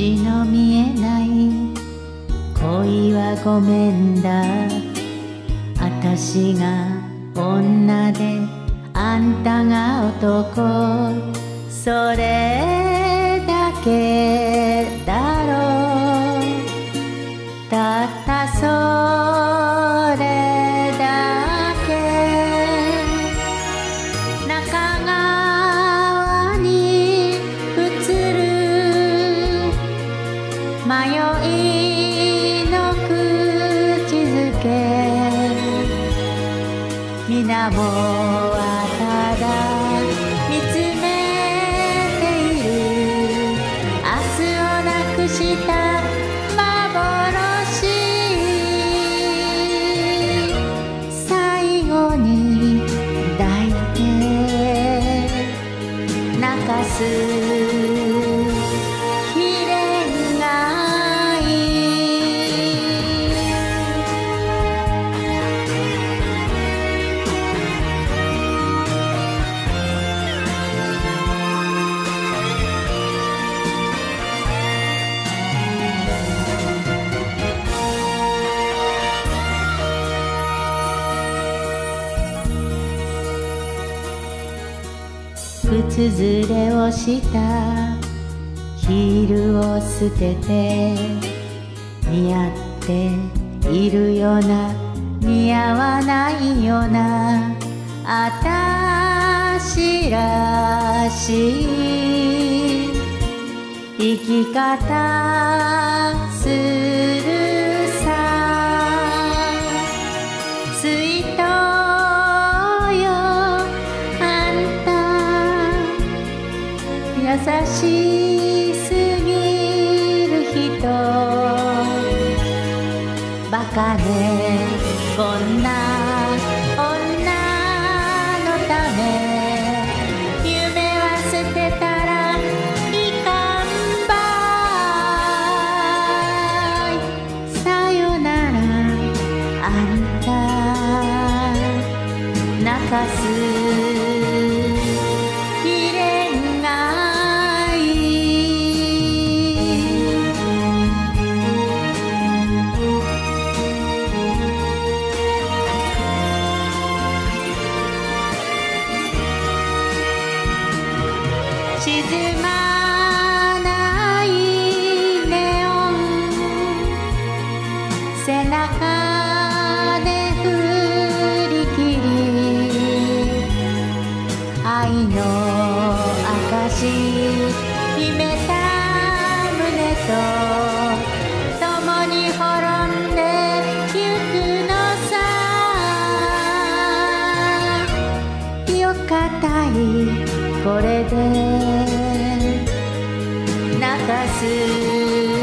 星の見えない。恋はごめんだ。あたしが女であんたが男。それだけ。迷いの口づけ。皆もはただ見つめている。明日をなくした幻。最後に抱いて泣かす。靴ずれをした。ヒールを捨てて似合っているような似合わないようなあたしらしい生き方する。優しすぎる人バカねこんな女のため夢は捨てたらいかんばい。さよならあんた泣かすたいこれで泣かす